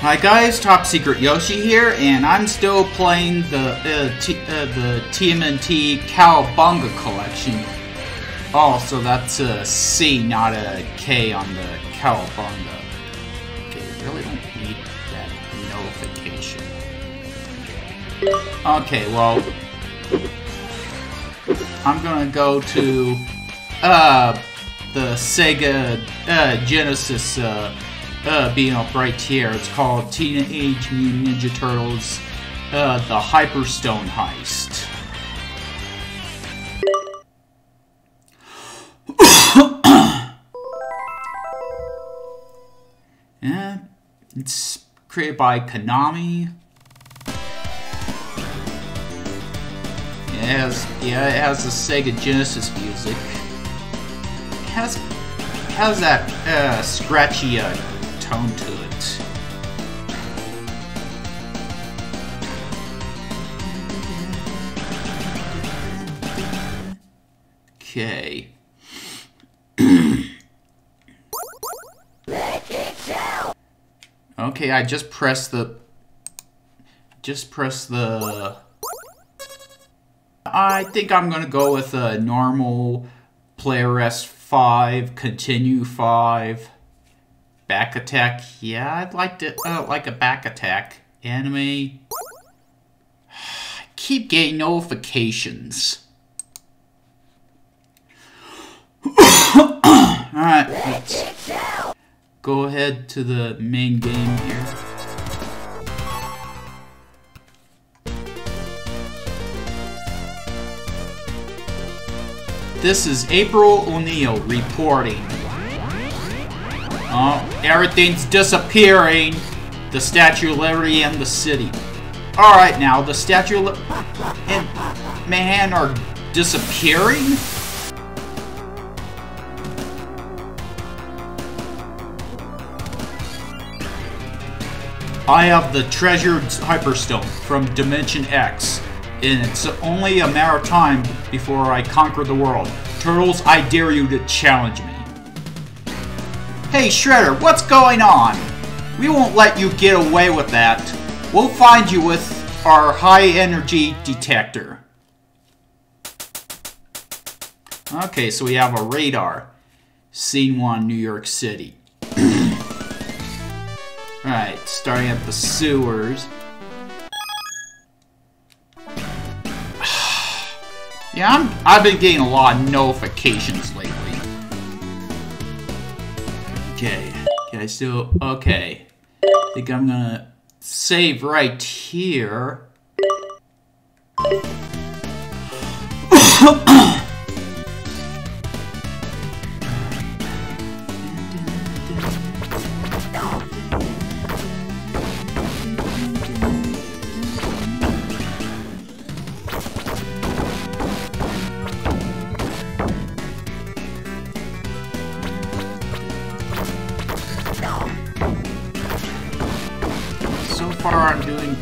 Hi guys, Top Secret Yoshi here, and I'm still playing the uh, T uh, the TMNT Cowabunga collection. Oh, so that's a C, not a K on the Cowabunga. Okay, really don't need that notification. Okay, well, I'm gonna go to uh the Sega uh, Genesis. Uh, uh, being up right here. It's called Teenage Mutant Ninja Turtles, uh, the Hyperstone Heist. yeah, it's created by Konami. It has, yeah, it has the Sega Genesis music. It has, has that uh, scratchy uh, tone to it. Okay. okay, I just pressed the... Just press the... I think I'm gonna go with a normal player S5, continue 5. Back attack, yeah, I'd like to uh, like a back attack. Anime. Keep getting notifications. Alright, let's go ahead to the main game here. This is April O'Neil reporting. Oh, everything's disappearing. The Statue of Liberty and the city. Alright now, the Statue of and Man are disappearing? I have the treasured Hyperstone from Dimension X, and it's only a matter of time before I conquer the world. Turtles, I dare you to challenge me. Hey Shredder, what's going on? We won't let you get away with that. We'll find you with our high energy detector. Okay, so we have a radar. Scene 1, New York City. Alright, starting at the sewers. yeah, I'm, I've been getting a lot of notifications lately. Okay. Okay, still... Okay. I think I'm gonna save right here.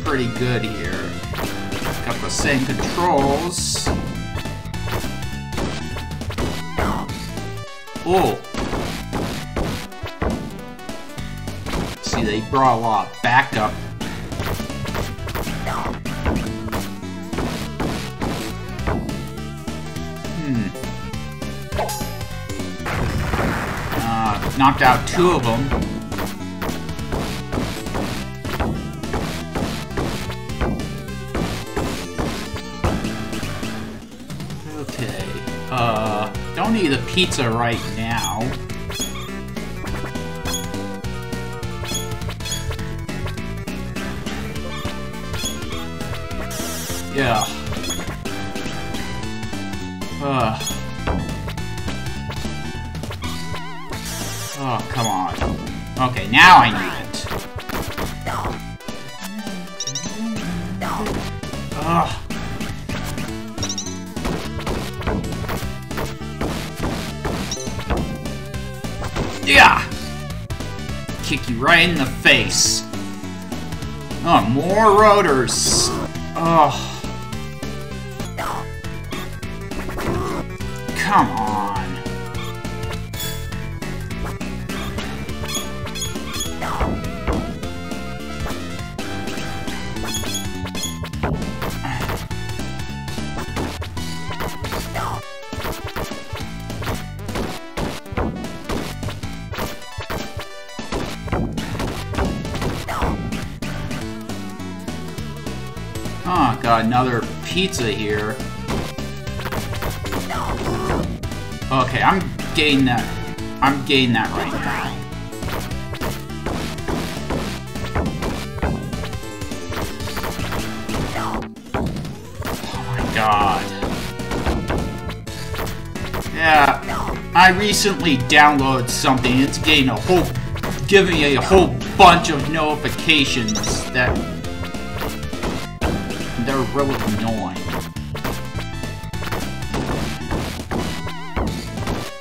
Pretty good here. Got the same controls. Oh! See, they brought a lot of backup. Hmm. Uh, knocked out two of them. Don't the pizza right now. Yeah. Ugh. Oh, come on. Okay, now I need Kick you right in the face. Oh, more rotors. Oh. Come on. Another pizza here. Okay, I'm getting that. I'm getting that right now. Oh my god. Yeah, I recently downloaded something. It's getting a whole, giving a whole bunch of notifications that annoying.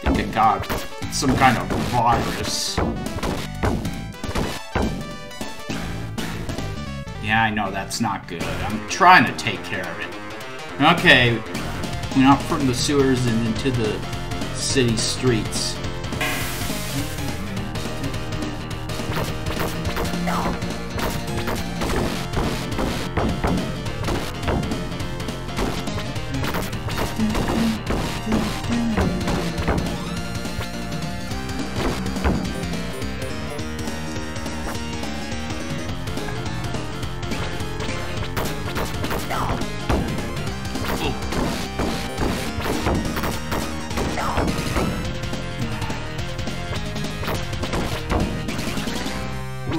I think I got some kind of virus. Yeah, I know that's not good. I'm trying to take care of it. Okay, went out from the sewers and into the city streets.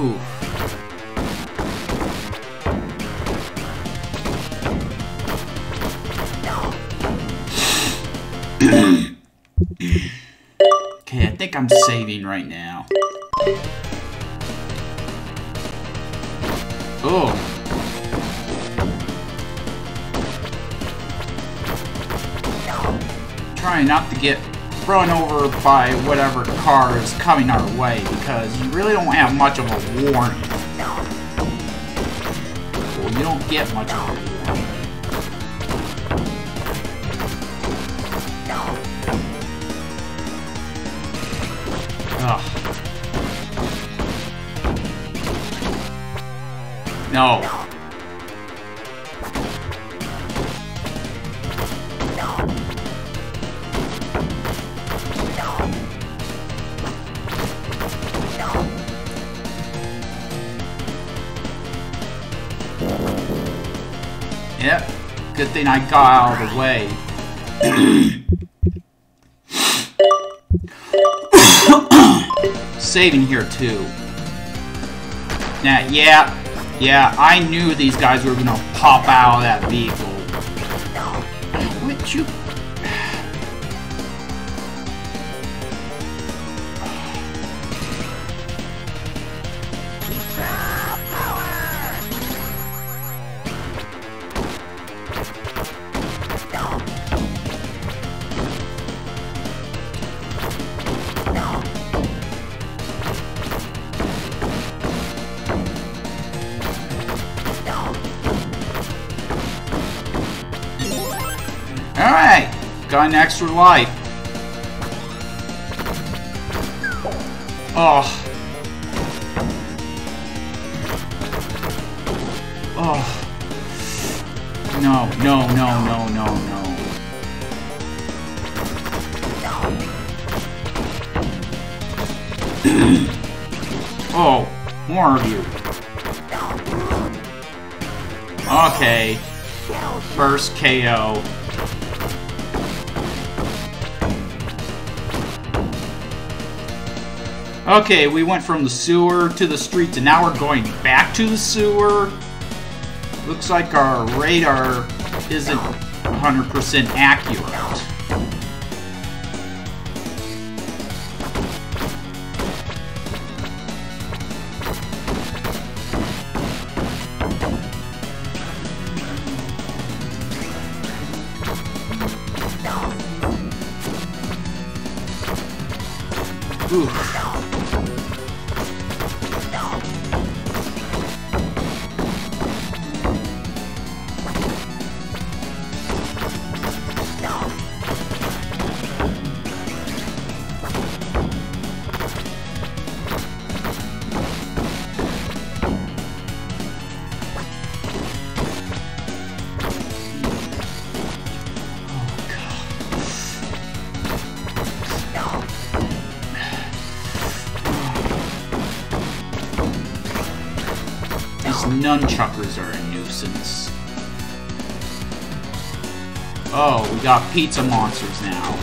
Okay, I think I'm saving right now. Oh. Trying not to get run over by whatever car is coming our way because you really don't have much of a warning. Well, you don't get much of a warning. Ugh. No. Good thing I got out of the way. Saving here too. Now, yeah, yeah, I knew these guys were gonna pop out of that vehicle. Would you? Got an extra life. Oh. Oh. No, no, no, no, no, no. oh, more of you. Okay. First KO. Okay, we went from the sewer to the streets, and now we're going back to the sewer. Looks like our radar isn't 100% accurate. Oof. Nunchuckers are a nuisance. Oh, we got pizza monsters now.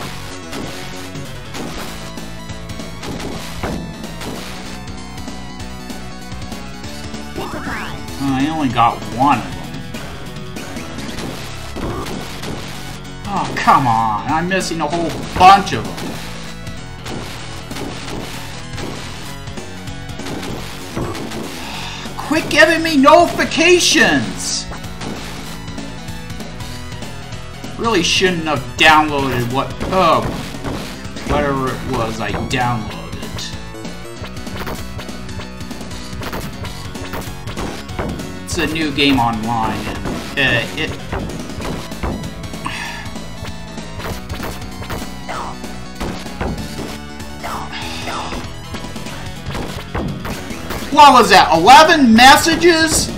I only got one of them. Oh, come on. I'm missing a whole bunch of them. Quit giving me notifications! Really shouldn't have downloaded what... Oh, whatever it was I downloaded. It's a new game online, and uh, it... What was that? 11 messages?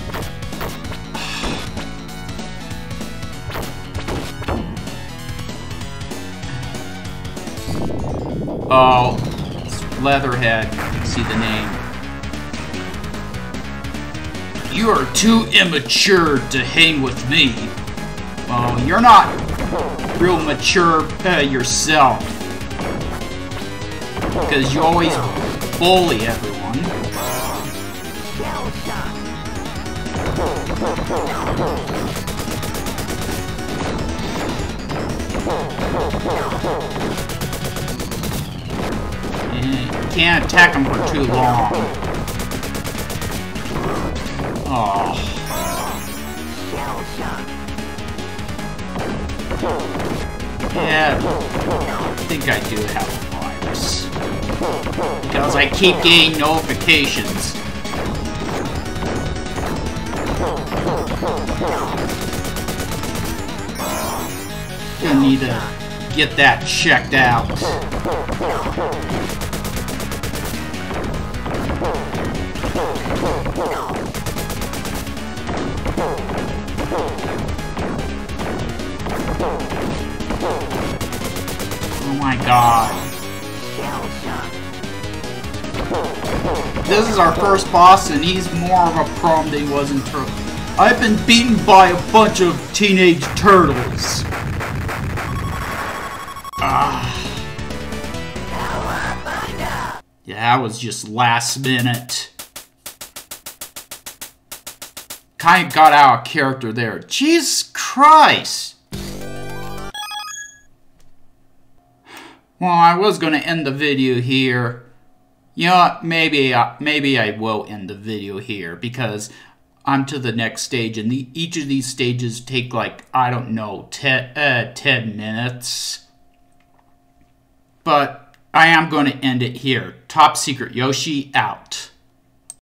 Oh, Leatherhead. See the name. You are too immature to hang with me. Well, you're not real mature uh, yourself. Because you always bully everyone. Can't attack them for too long. Oh. Yeah, I think I do have a virus. Because I keep getting notifications. Gonna need to get that checked out. Oh my god. This is our first boss and he's more of a prom than he was in Turtle. I've been beaten by a bunch of teenage turtles. Ah. Yeah, that was just last minute. Kind of got out of character there. Jesus Christ! Well, I was going to end the video here. You know what? Maybe, uh, maybe I will end the video here because I'm to the next stage and the, each of these stages take like, I don't know, 10, uh, 10 minutes. But I am going to end it here. Top Secret Yoshi out.